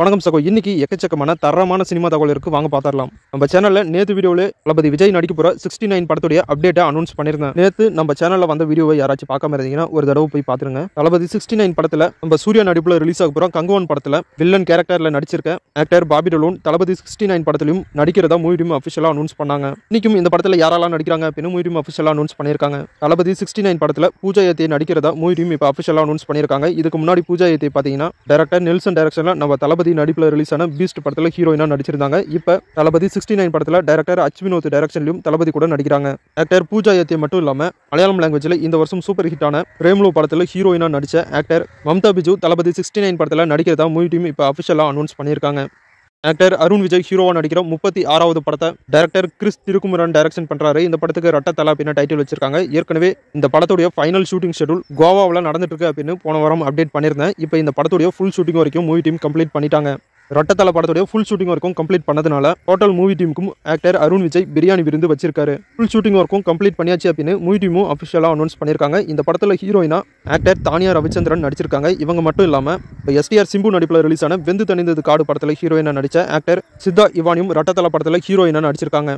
வணக்கம் சகோ. இன்னைக்கு எக்கச்சக்கமான தரமான சினிமா தகவல் இருக்குது வாங்க பார்த்துடலாம். நம்ம சேனலில் நேற்று வீடியோவில் தளபதி விஜய் நடிக்க போகிற சிக்ஸ்டி நைன் படத்துடைய அப்டேட்டை அனௌன்ஸ் பண்ணியிருந்தேன். நேற்று நம்ம சேனலில் வந்த வீடியோவை யாராச்சும் பார்க்காம இருந்தீங்கன்னா ஒரு தடவை போய் பார்த்துருங்க. தளபதி சிக்ஸ்டி நைன் படத்தில் நம்ம சூர்யா நடிப்பில் ரிலீஸ் ஆக போகிறோம் கங்குவன் படத்தில் வில்லன் கேரக்டரில் நடிச்சிருக்க actor Bobby Deol Thalapathy sixty nine படத்திலும் நடிக்கிறதா மூவியும் அஃபிஷியலாக அனௌன்ஸ் பண்ணாங்க. இன்னைக்கும் இந்த படத்தில் யாரெல்லாம் நடிக்கிறாங்க அப்படின்னு மூவியும் அஃபிஷியலாக அனௌன்ஸ் பண்ணியிருக்காங்க. தளபதி சிக்ஸ்டி நைன் படத்தில் பூஜா ஏத்தி நடிக்கிறதா மூவியும் இப்போ அஃபிஷியலாக அனௌன்ஸ் பண்ணியிருக்காங்க. இதுக்கு முன்னாடி பூஜா ஏத்தி பார்த்தீங்கன்னா டேரக்டர் நெல்சன் டேரக்ஷனில் நம்ம தளபதி நடிப்பில் ரிலீஸ் ஆன பீஸ்ட் படத்துல ஹீரோயினா நடிச்சிருந்தாங்க. இப்போ தளபதி சிக்ஸ்டி நைன் படத்துல டைரக்டர் அச் வினோத் டைரக்ஷன்லையும் தளபதி கூட நடிக்கிறாங்க. ஆக்டர் பூஜா ஏத்தி மட்டும் இல்லாமல் மலையாளம் லாங்குவேஜில் இந்த வருஷம் சூப்பர் ஹிட்டான பிரேம்லு படத்துல ஹீரோயினா நடிச்ச actor Mamitha Baiju Thalapathy sixty nine படத்துல நடிக்கிறதா மூவி டீம் இப்போ அஃபிஷியலாக அனௌன்ஸ் பண்ணியிருக்காங்க. ஆக்டர் அருண் விஜய் ஹீரோவா நடிக்கிற முப்பத்தி ஆறாவது படத்தை டைரக்டர் கிறிஸ் திருக்குமரன் டைரக்ஷன் பண்றாரு. இந்த படத்துக்கு ரட்ட தலா அப்படின்னு டைட்டில் வச்சிருக்காங்க. ஏற்கனவே இந்த படத்துடைய ஃபைனல் ஷூட்டிங் ஷெடியூல் கோவாவில் நடந்துட்டு இருக்கு அப்படின்னு போன வாரம் அப்டேட் பண்ணியிருந்தேன். இப்போ இந்த படத்துடைய ஃபுல் ஷூட்டிங் வரைக்கும் மூவி டீம் கம்ப்ளீட் பண்ணிட்டாங்க. ரட்டத்தல படத்துடைய ஃபுல் ஷூட்டிங் ஒர்க்கும் கம்ப்ளீட் பண்ணதுனால டோட்டல் மூவி டீமுக்கும் ஆக்டர் அருண் விஜய் பிரியாணி விருந்து வச்சிருக்காரு. ஃபுல் ஷூட்டிங் ஒர்க்கும் கம்ப்ளீட் பண்ணியாச்சு அப்படின்னு மூவி டீமும் அஃபிஷியலாக அனௌன்ஸ் பண்ணியிருக்காங்க. இந்த படத்தில் ஹீரோயினா ஆக்டர் தானியா ரவிச்சந்திரன் நடிச்சிருக்காங்க. இவங்க மட்டும் இல்லாமல் இப்போ எஸ்டிஆர் சிம்பு நடிப்பில் ரிலீஸ் ஆன வெந்து தணிந்தது காடு படத்தில் ஹீரோயினா நடித்த ஆக்டர் சித்தா இவானியும் ரட்டத்தல படத்தில் ஹீரோயினா நடிச்சிருக்காங்க.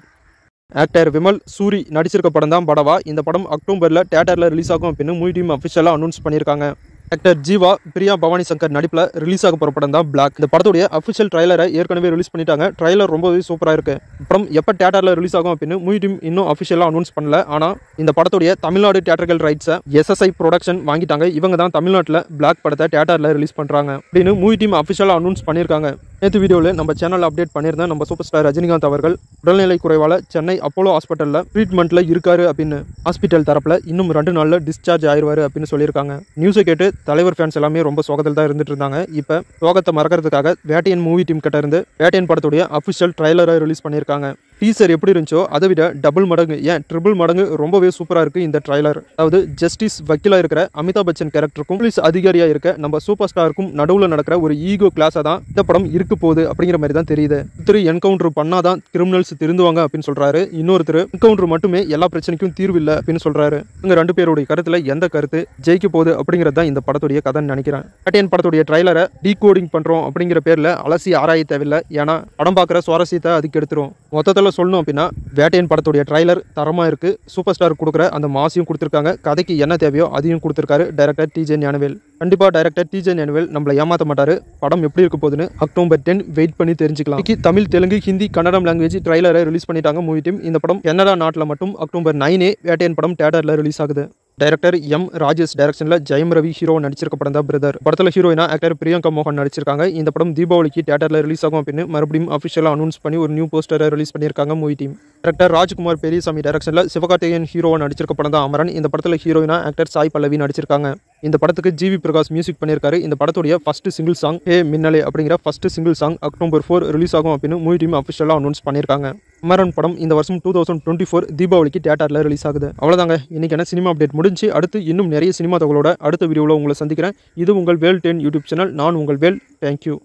ஆக்டர் விமல் சூரி நடிச்சிருக்க படம் தான் படவா. இந்த படம் அக்டோபரில் தேட்டரில் ரிலீஸ் ஆகும் அப்படின்னு மூவி டீம் அஃபிஷியலாக அனௌன்ஸ் பண்ணியிருக்காங்க. ஆக்டர் ஜீவா பிரியா பவானி சங்கர் நடிப்பில் ரிலீஸ் ஆக போகிற படம் தான் பிளாக் இந்த படத்துடைய அஃபிஷியல் ட்ரைலரை ஏற்கனவே ரிலீஸ் பண்ணிட்டாங்க. ட்ரைலர் ரொம்பவே சூப்பராக இருக்கு. அப்புறம் எப்போ தேட்டரில் ரிலீஸ் ஆகும் அப்படின்னு மூவி டீம் இன்னும் அஃபிஷியலாக அனௌன்ஸ் பண்ணல. ஆனால் இந்த படத்துடைய தமிழ்நாடு தேட்டர்கள் ரைட்ஸை எஸ்எஸ்ஐ ப்ரொடக்ஷன் வாங்கிட்டாங்க. இவங்க தான் தமிழ்நாட்டில் பிளாக் படத்தை தேட்டரில் ரிலீஸ் பண்ணுறாங்க அப்படின்னு மூவி டீம் அஃபிஷியலாக அனௌன்ஸ் பண்ணியிருக்காங்க நேற்று வீடியோவில் நம்ம சேனல் அப்டேட் பண்ணியிருந்தேன். நம்ம சூப்பர் ஸ்டார் ரஜினிகாந்த் அவர்கள் உடல்நிலை குறைவால் சென்னை அப்போலோ ஹாஸ்பிட்டலில் ட்ரீட்மெண்ட்டில் இருக்காரு அப்படின்னு. ஹாஸ்பிட்டல் தரப்பில் இன்னும் ரெண்டு நாளில் டிஸ்சார்ஜ் ஆயிடுவார் அப்படின்னு சொல்லியிருக்காங்க. நியூஸை கேட்டு தலைவர் ஃபேன்ஸ் எல்லாமே ரொம்ப சோகத்தில் தான் இருந்துட்டு இருந்தாங்க. இப்போ சோகத்தை மறக்கிறதுக்காக வேட்டையன் மூவி டீம் கிட்ட இருந்து வேட்டையன் படத்துடைய அஃபிஷியல் ட்ரைலரை ரிலீஸ் பண்ணியிருக்காங்க. டீசர் எப்படி இருந்துச்சோ அதை விட டபுள் மடங்கு ஏன் ட்ரிபிள் மடங்கு ரொம்பவே சூப்பராக இருக்குது இந்த ட்ரைலர் அதாவது ஜஸ்டிஸ் வக்கீலாக இருக்கிற அமிதாப் பச்சன் கேரக்டருக்கும் போலீஸ் அதிகாரியாக இருக்க நம்ம சூப்பர் ஸ்டாருக்கும் நடுவில் நடக்கிற ஒரு ஈகோ கிளாஸாக தான் இந்த படம் இருக்க போகுது அப்படிங்கிற மாதிரி தான் தெரியுது. ஒருத்தர் என்கவுண்டர் பண்ணாதான் கிரிமினல்ஸ் திருந்துவாங்க அப்படின்னு சொல்கிறாரு இன்னொருத்தர் என்கவுண்டர் மட்டுமே எல்லா பிரச்சனைக்கும் தீர்வு இல்லை அப்படின்னு சொல்கிறாரு இவங்க ரெண்டு பேருடைய கருத்தில் எந்த கருத்து ஜெயிக்க போகுது அப்படிங்கிறது தான் இந்த படத்துடைய கதைன்னு நினைக்கிறேன். வேட்டையன் படத்துடைய ட்ரைலரை டீகோடிங் பண்ணுறோம் அப்படிங்கிற பேரில் அலசி ஆராய தேவையில்லை. ஏன்னா படம் பார்க்குற சுவாரஸ்யத்தை அதுக்கு எடுத்துரும். மொத்தத்தில் சொல்லணும் அப்படின்னா வேட்டையன் படத்துடைய ட்ரைலர் தரமாக இருக்குது சூப்பர் ஸ்டார் கொடுக்குற அந்த மாசியும் கொடுத்துருக்காங்க. கதைக்கு என்ன தேவையோ அதையும் கொடுத்துருக்காரு டைரக்டர் டிஜே ஞானவேல் கண்டிப்பாக டைரக்டர் டிஜே ஞானவேல் நம்மளை ஏமாற்ற மாட்டார். படம் எப்படி இருக்க போகுதுன்னு அக்டோபர் டென் வெயிட் பண்ணி தெரிஞ்சுக்கலாம். இன்றைக்கி தமிழ் தெலுங்கு ஹிந்தி கன்னடம் லாங்குவேஜ் ட்ரைலரை ரிலீஸ் பண்ணிட்டாங்க மூவி டீம் இந்த படம் கனடா நாட்டில் மட்டும் அக்டோபர் நைனே வேட்டையன் படம் தேட்டரில் ரிலீஸ் ஆகுது. டைரக்டர் எம் ராஜேஷ் டைரக்ஷனில் ஜெயம் ரவி ஹீரோ நடிச்சிருக்க படம் தான் பிரதர். படத்தில் ஹீரோயினா ஆக்டர் பிரியங்கா மோகன் நடிச்சிருக்காங்க. இந்த படம் தீபாவளிக்கு தேட்டரில் ரிலீஸ் ஆகும் அப்படின்னு மறுபடியும் அஃபிஷியலாக அனௌன்ஸ் பண்ணி ஒரு நியூ போஸ்டரை ரிலீஸ் பண்ணியிருக்காங்க movie team director Rajkumar Periyasamy டைரக்ஷனில் சிவகார்த்திகேயன் ஹீரோவை நடிச்சிருக்க படம் தான் அமரன். இந்த படத்தில் ஹீரோயினா ஆக்டர் சாய் பல்லவி நடிச்சிருக்காங்க. இந்த படத்துக்கு ஜிவி பிரகாஷ் மியூசிக் பண்ணியிருக்காரு. இந்த படத்துடைய first single song hey Minnale அப்படிங்கிற first single song October four release ஆகும் அப்படின்னு மூவி டீம் அஃபிஷியலாக அனௌன்ஸ் பண்ணியிருக்காங்க. அமரன் படம் இந்த வருஷம் டூ தௌசண்ட் டுவெண்ட்டி ஃபோர் தீபாவளிக்கு தேட்டரில் ரிலீஸ் ஆகுது. அவ்வளோதாங்க இன்றைக்கான சினிமா அப்டேட் முடிஞ்சு அடுத்து இன்னும் நிறைய சினிமா தகவலோட அடுத்த வீடியோவில் உங்களை சந்திக்கிறேன். இது உங்கள் வேல் டென் யூடியூப் சேனல் நான் உங்கள் வேல். தேங்க்யூ